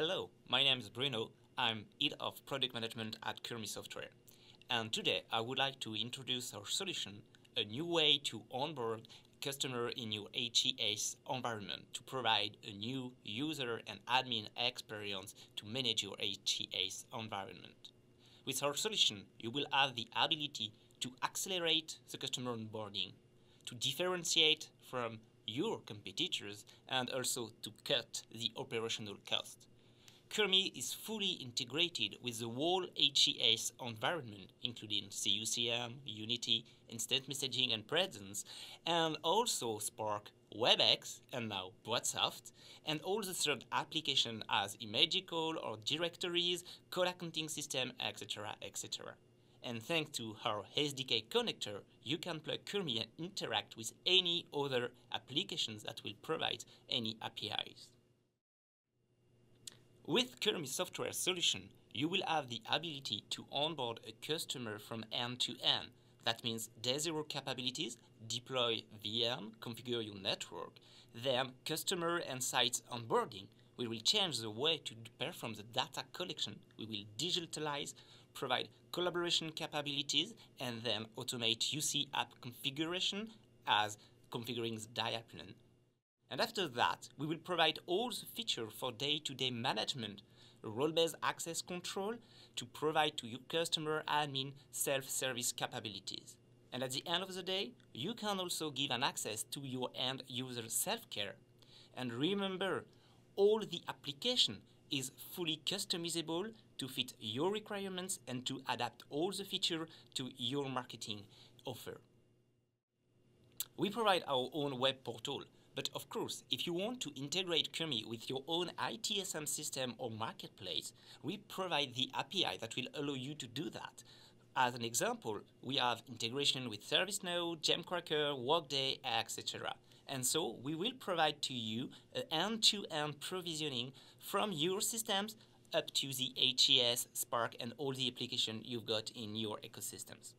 Hello, my name is Bruno. I'm Head of Product Management at Kurmi Software. And today I would like to introduce our solution, a new way to onboard customer in your HCS environment to provide a new user and admin experience to manage your HCS environment. With our solution, you will have the ability to accelerate the customer onboarding, to differentiate from your competitors, and also to cut the operational cost. Kurmi is fully integrated with the whole HCS environment, including CUCM, Unity, Instant Messaging and Presence, and also Spark, WebEx, and now BroadSoft, and all the third application as Imagicle or directories, code accounting system, etc., etc. And thanks to our SDK connector, you can plug Kurmi and interact with any other applications that will provide any APIs. With Kurmi software solution, you will have the ability to onboard a customer from end to end. That means day zero capabilities, deploy VM, configure your network, then customer and site onboarding. We will change the way to perform the data collection. We will digitalize, provide collaboration capabilities, and then automate UC app configuration as configuring the dial plan and after that, we will provide all the features for day-to-day -day management, role-based access control to provide to your customer admin self-service capabilities. And at the end of the day, you can also give an access to your end user self-care. And remember, all the application is fully customizable to fit your requirements and to adapt all the feature to your marketing offer. We provide our own web portal but of course, if you want to integrate Kurmi with your own ITSM system or marketplace, we provide the API that will allow you to do that. As an example, we have integration with ServiceNow, Jamcracker, Workday, etc. And so we will provide to you end-to-end provisioning from your systems up to the HCS, Spark, and all the application you've got in your ecosystems.